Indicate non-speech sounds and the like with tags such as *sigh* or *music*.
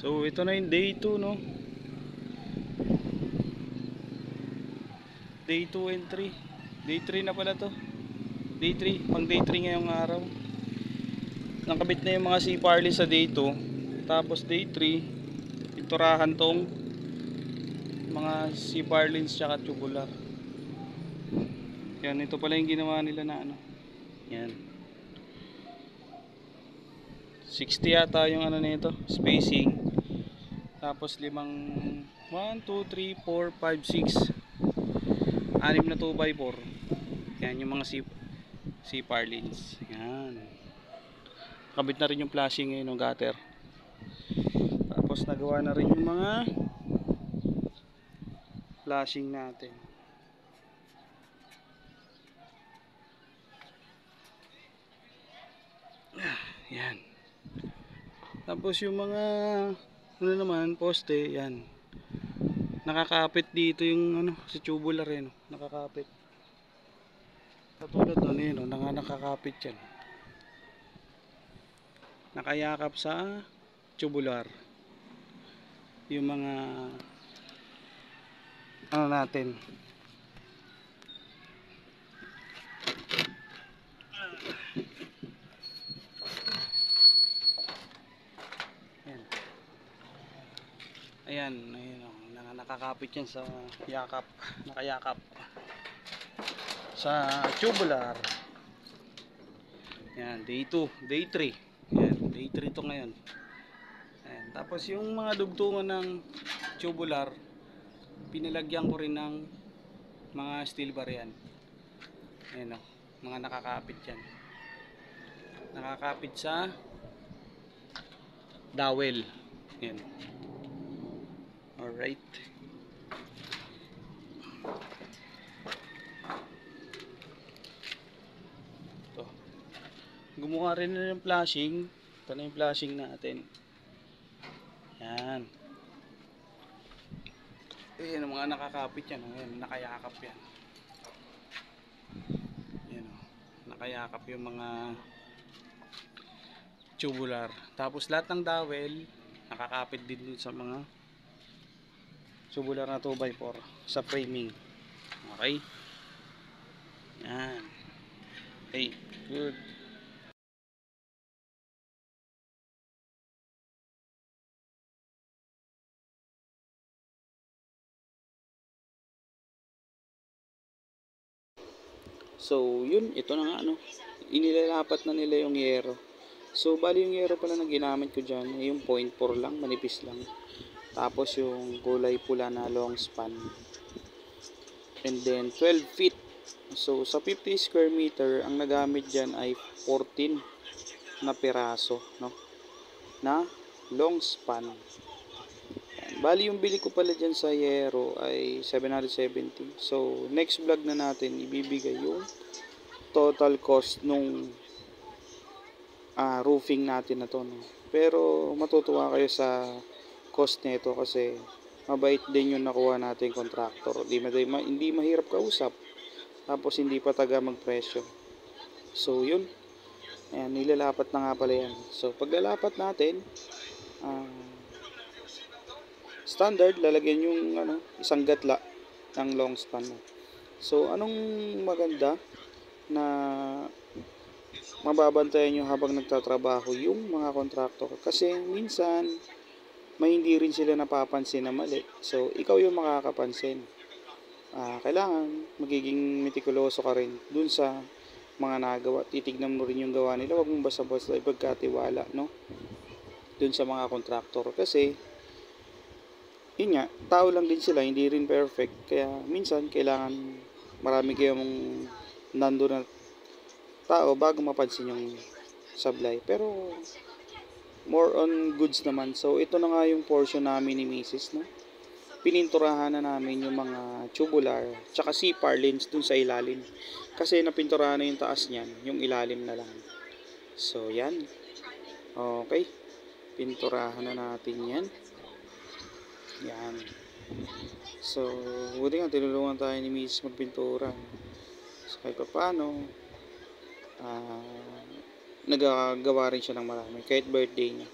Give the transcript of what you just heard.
So, ito na yung day 2, no? Day 2 and 3. Day 3 na pala to. Day 3. Pang day 3 ngayong araw. Nakabit na yung mga C-Parley sa day 2. Tapos day 3, pinturahan tong mga C-Parlins tsaka tubular. Yan, ito pala yung ginawa nila na ano. Yan. 60 yata yung ano nito, spacing. Tapos limang 1, 2, 3, 4, 5, 6. Anim na 2x4. Yan yung mga C, C parlins. Yan. Kabit na rin yung flashing ngayon ng gutter. Tapos nagawa na rin yung mga flashing natin. Yan. Tapos yung mga ano naman, poste, yan. Nakakapit dito yung ano, sa tubular eh, no? nakakapit. Katulad nun eh, no? Naka, nakakapit yan. Nakayakap sa tubular. Yung mga ano natin. Yan. Ayan, ayun oh, naka- nakakapit yan sa yakap, *laughs* nakayakap. Sa tubular. Yan, day 2, day 3. Yan, day 3 to ngayon. Ayan, tapos yung mga dugtungan ng tubular, pinilagyan ko rin ng mga steel bar yan. Ayan oh, mga nakakapit yan. Nakakapit sa dowel. Yan. Alright. Ito. Gumawa rin na ng flashing. Ito na yung flashing natin. Yan. Ayan, ang mga nakakapit yan. oh. Ayan, nakayakap yan. Yan o. Nakayakap yung mga tubular. Tapos lahat ng dowel, nakakapit din dun sa mga tubular na 2x4 sa framing. Okay? Yan. Okay, good. So, yun, ito na nga ano. Inilalapat na nila yung yero. So, bali yung yero pala na ginamit ko dyan, ay yung 0.4 lang, manipis lang. Tapos yung kulay pula na long span. And then 12 feet. So, sa 50 square meter, ang nagamit dyan ay 14 na piraso, no? Na long span. Yan. Bali yung bili ko pala dyan sa Yero ay 770. So, next vlog na natin, ibibigay yung total cost nung ah, roofing natin na to. No? Pero matutuwa kayo sa cost nito kasi mabait din yung nakuha natin contractor. Hindi, ma- hindi mahirap kausap. Tapos hindi pa taga magpresyo. So yun. Ayan, nilalapat na nga pala yan. So paglalapat natin, ah, standard, lalagyan yung ano, isang gatla ng long span. So anong maganda na mababantayan nyo habang nagtatrabaho yung mga kontraktor. Kasi minsan, may hindi rin sila napapansin na mali. So, ikaw yung makakapansin. Ah, kailangan magiging metikuloso ka rin dun sa mga nagawa. Titignan mo rin yung gawa nila. Huwag mong basta-basta ipagkatiwala, no? Dun sa mga kontraktor. Kasi, yun nga, tao lang din sila, hindi rin perfect. Kaya, minsan, kailangan marami kayong nando na tao bago mapansin yung sablay. Pero more on goods naman. So ito na nga yung portion namin ni Mrs. No? Pininturahan na namin yung mga tubular tsaka C-par lens dun sa ilalim. Kasi napinturahan na yung taas niyan, yung ilalim na lang. So yan. Okay. Pinturahan na natin yan. Yan. So, buti nga tinulungan tayo ni Mrs. magpintura. So, kahit pa paano, ah nagagawa rin siya ng marami kahit birthday niya